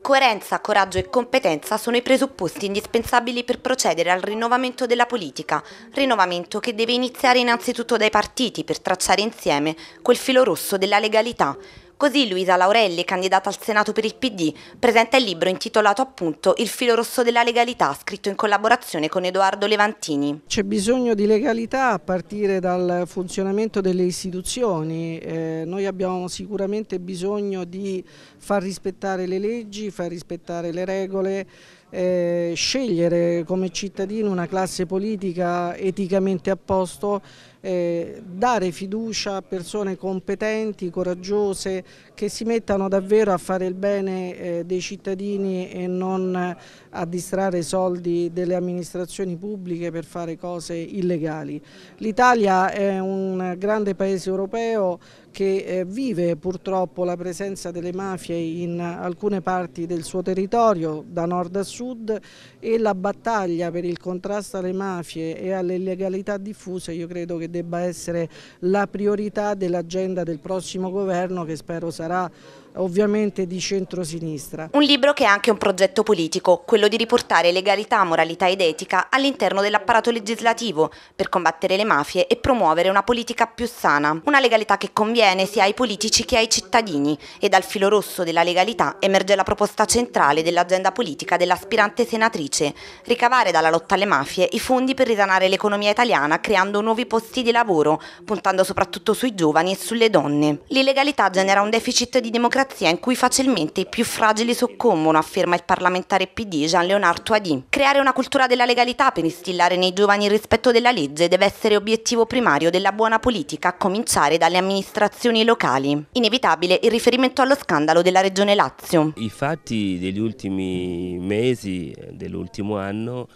Coerenza, coraggio e competenza sono i presupposti indispensabili per procedere al rinnovamento della politica, rinnovamento che deve iniziare innanzitutto dai partiti per tracciare insieme quel filo rosso della legalità, Così Luisa Laurelli, candidata al Senato per il PD, presenta il libro intitolato appunto Il filo rosso della legalità, scritto in collaborazione con Edoardo Levantini. C'è bisogno di legalità a partire dal funzionamento delle istituzioni. Eh, noi abbiamo sicuramente bisogno di far rispettare le leggi, far rispettare le regole, eh, scegliere come cittadino una classe politica eticamente a posto, eh, dare fiducia a persone competenti, coraggiose, che si mettano davvero a fare il bene eh, dei cittadini e non a distrarre i soldi delle amministrazioni pubbliche per fare cose illegali. L'Italia è un grande paese europeo che eh, vive purtroppo la presenza delle mafie in alcune parti del suo territorio, da nord a sud, e la battaglia per il contrasto alle mafie e alle illegalità diffuse io credo che debba essere la priorità dell'agenda del prossimo governo che spero sarà ovviamente di centrosinistra. Un libro che è anche un progetto politico, quello di riportare legalità, moralità ed etica all'interno dell'apparato legislativo per combattere le mafie e promuovere una politica più sana, una legalità che conviene sia ai politici che ai cittadini e dal filo rosso della legalità emerge la proposta centrale dell'agenda politica dell'aspirante senatrice, ricavare dalla lotta alle mafie i fondi per risanare l'economia italiana creando nuovi posti di lavoro, puntando soprattutto sui giovani e sulle donne. L'illegalità genera un deficit di democrazia democrazia in cui facilmente i più fragili soccombono, afferma il parlamentare PD Jean-Léonard Toadi. Creare una cultura della legalità per instillare nei giovani il rispetto della legge deve essere obiettivo primario della buona politica, a cominciare dalle amministrazioni locali. Inevitabile il riferimento allo scandalo della Regione Lazio. I fatti degli ultimi mesi, dell'ultimo anno,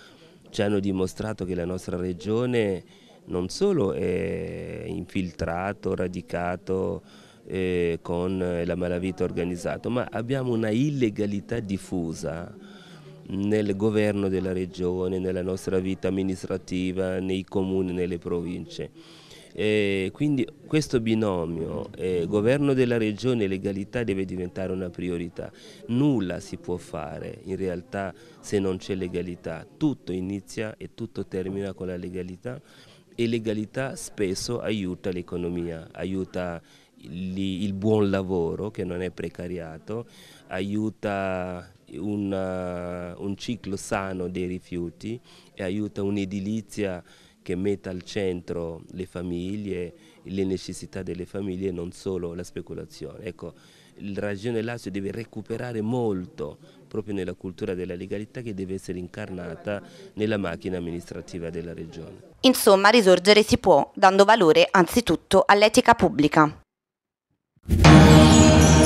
ci hanno dimostrato che la nostra regione non solo è infiltrato, radicato, eh, con la malavita organizzata, ma abbiamo una illegalità diffusa nel governo della regione, nella nostra vita amministrativa, nei comuni, nelle province. E quindi questo binomio, eh, governo della regione e legalità deve diventare una priorità. Nulla si può fare in realtà se non c'è legalità, tutto inizia e tutto termina con la legalità e legalità spesso aiuta l'economia, aiuta il buon lavoro che non è precariato, aiuta una, un ciclo sano dei rifiuti e aiuta un'edilizia che metta al centro le famiglie, le necessità delle famiglie e non solo la speculazione. Ecco, la Regione Lazio deve recuperare molto proprio nella cultura della legalità che deve essere incarnata nella macchina amministrativa della Regione. Insomma, risorgere si può, dando valore anzitutto all'etica pubblica. よし!